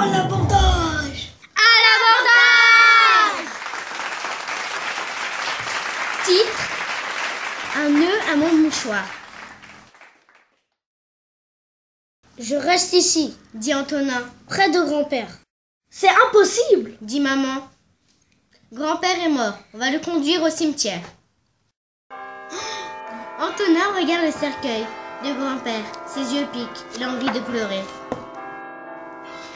À l'abordage À l'abordage Titre Un nœud à mon mouchoir. Je reste ici, dit Antonin. près de grand-père. C'est impossible dit maman. Grand-père est mort, on va le conduire au cimetière. Antonin regarde le cercueil de grand-père. Ses yeux piquent, il a envie de pleurer.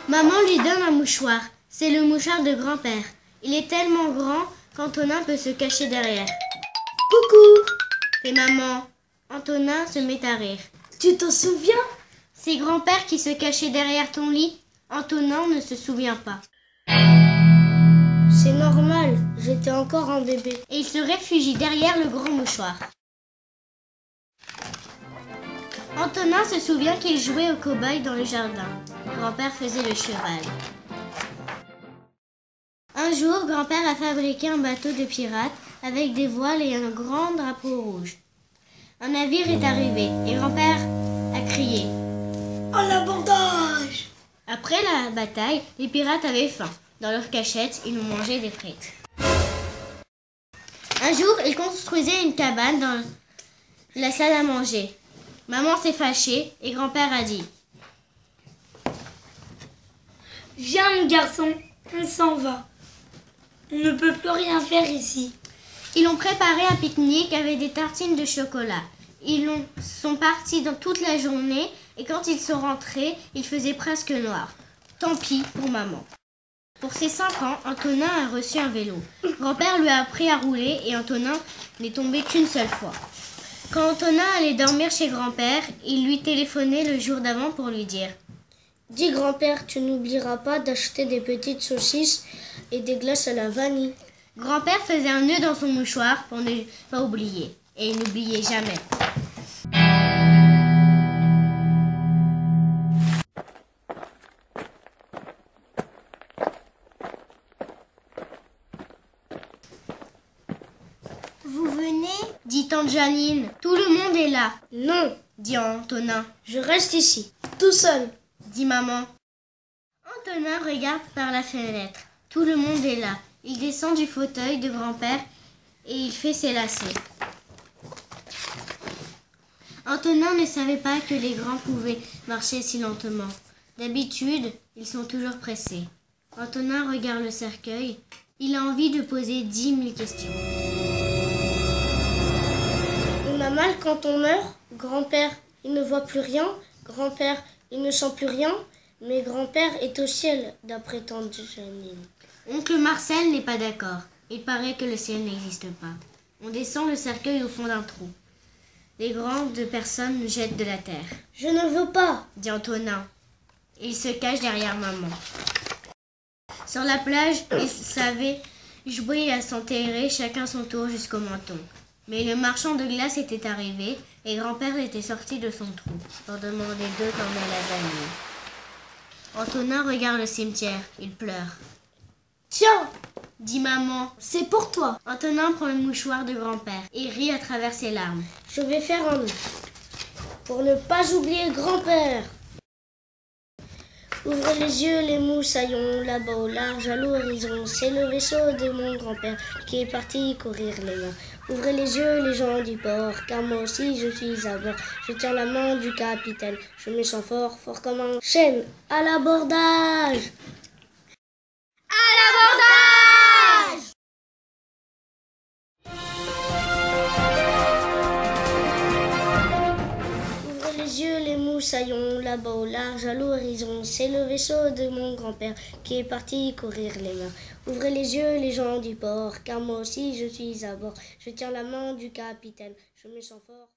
Maman lui donne un mouchoir. C'est le mouchoir de grand-père. Il est tellement grand qu'Antonin peut se cacher derrière. Coucou C'est maman. Antonin se met à rire. Tu t'en souviens? C'est grand-père qui se cachait derrière ton lit. Antonin ne se souvient pas. C'est normal, j'étais encore un bébé. Et il se réfugie derrière le grand mouchoir. Antonin se souvient qu'il jouait au cow-boy dans le jardin. Grand-père faisait le cheval. Un jour, grand-père a fabriqué un bateau de pirates avec des voiles et un grand drapeau rouge. Un navire est arrivé et grand-père a crié. À l'abordage Après la bataille, les pirates avaient faim. Dans leur cachette, ils mangé des frites. Un jour, ils construisaient une cabane dans la salle à manger. Maman s'est fâchée et grand-père a dit Viens mon garçon, on s'en va. On ne peut plus rien faire ici. Ils ont préparé un pique-nique avec des tartines de chocolat. Ils ont- sont partis dans toute la journée et quand ils sont rentrés, il faisait presque noir. Tant pis pour maman. Pour ses 5 ans, Antonin a reçu un vélo. Grand-père lui a appris à rouler et Antonin n'est tombé qu'une seule fois. Quand Antonin allait dormir chez grand-père, il lui téléphonait le jour d'avant pour lui dire Dis grand-père, tu n'oublieras pas d'acheter des petites saucisses et des glaces à la vanille. Grand-père faisait un nœud dans son mouchoir pour ne pas oublier. Et il n'oubliait jamais. Vous venez dit. Tout le monde est là, Non, dit Antonin. je reste ici. Tout seul. dit maman. Antonin regarde par la fenêtre. Tout le monde est là. Il descend du fauteuil de grand-père et il fait ses lacets. Antonin ne savait pas que les grands pouvaient marcher si lentement. D'habitude, ils sont toujours pressés. Antonin regarde le cercueil. Il a envie de poser dix mille questions. On a mal quand on meurt. Grand-père, il ne voit plus rien. Grand-père, il ne sent plus rien. Mais grand-père est au ciel, d'après tante Janine. Oncle Marcel n'est pas d'accord. Il paraît que le ciel n'existe pas. On descend le cercueil au fond d'un trou. Les grandes personnes nous jettent de la terre, Je ne veux pas. dit Antonin. Il se cache derrière maman. Sur la plage, ils savaient jouer à s'enterrer chacun son tour jusqu'au menton. Mais le marchand de glace était arrivé et grand-père était sorti de son trou pour demander deux à la vanille. Antonin regarde le cimetière. Il pleure. Tiens, Dit maman. c'est pour toi. Antonin prend le mouchoir de grand-père et rit à travers ses larmes. Je vais faire un nœud. Pour ne pas oublier grand-père. Ouvrez les yeux, les moussaillons, là-bas au large, à l'horizon. C'est le vaisseau de mon grand-père qui est parti courir les mains. Ouvrez les yeux, les gens du port, car moi aussi je suis à bord. Je tiens la main du capitaine, je me sens fort, fort comme un chêne. À l'abordage là-bas au large, à l'horizon. C'est le vaisseau de mon grand-père qui est parti courir les mains. Ouvrez les yeux, les gens du port, car moi aussi je suis à bord. Je tiens la main du capitaine, je me sens fort.